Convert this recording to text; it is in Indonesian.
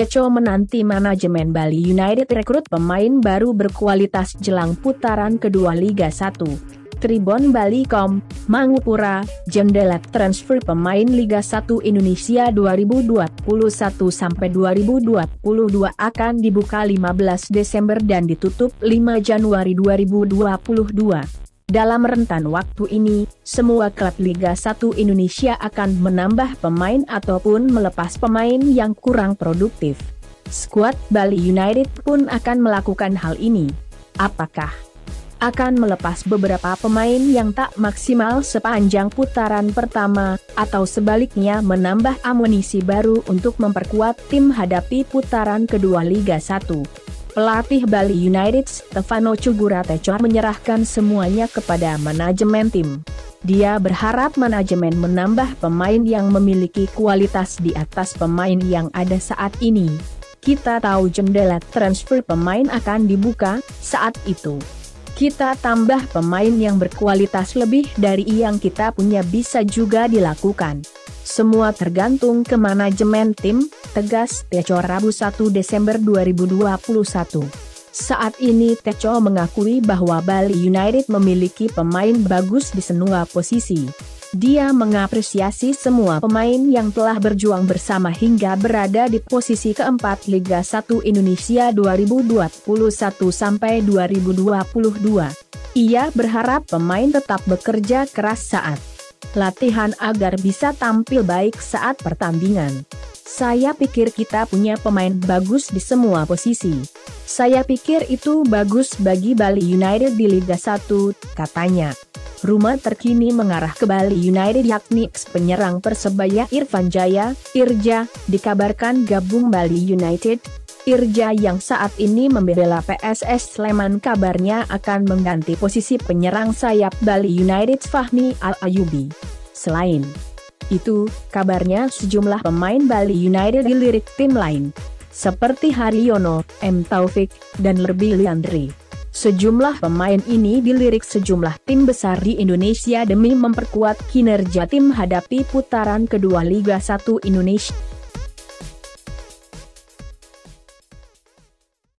Teco menanti manajemen Bali United rekrut pemain baru berkualitas jelang putaran kedua Liga 1. Tribun Bali.com, Mangupura, jendela transfer pemain Liga 1 Indonesia 2021 sampai 2022 akan dibuka 15 Desember dan ditutup 5 Januari 2022. Dalam rentan waktu ini, semua klub Liga 1 Indonesia akan menambah pemain ataupun melepas pemain yang kurang produktif. Skuad Bali United pun akan melakukan hal ini. Apakah akan melepas beberapa pemain yang tak maksimal sepanjang putaran pertama, atau sebaliknya menambah amunisi baru untuk memperkuat tim hadapi putaran kedua Liga 1. Pelatih Bali United Stefano Cugura Teco menyerahkan semuanya kepada manajemen tim. Dia berharap manajemen menambah pemain yang memiliki kualitas di atas pemain yang ada saat ini. Kita tahu jendela transfer pemain akan dibuka saat itu kita tambah pemain yang berkualitas lebih dari yang kita punya bisa juga dilakukan. Semua tergantung ke manajemen tim, tegas Teco Rabu 1 Desember 2021. Saat ini Teco mengakui bahwa Bali United memiliki pemain bagus di semua posisi. Dia mengapresiasi semua pemain yang telah berjuang bersama hingga berada di posisi keempat Liga 1 Indonesia 2021 sampai 2022. Ia berharap pemain tetap bekerja keras saat latihan agar bisa tampil baik saat pertandingan. Saya pikir kita punya pemain bagus di semua posisi. Saya pikir itu bagus bagi Bali United di Liga 1, katanya. Rumah terkini mengarah ke Bali United yakni penyerang Persebaya Irfan Jaya, Irja, dikabarkan gabung Bali United. Irja yang saat ini membela PSS Sleman kabarnya akan mengganti posisi penyerang sayap Bali United Fahmi Al-Ayubi. Selain itu, kabarnya sejumlah pemain Bali United dilirik tim lain, seperti Haryono, M. Taufik, dan Lerby Leandri. Sejumlah pemain ini dilirik sejumlah tim besar di Indonesia demi memperkuat kinerja tim hadapi putaran kedua Liga 1 Indonesia.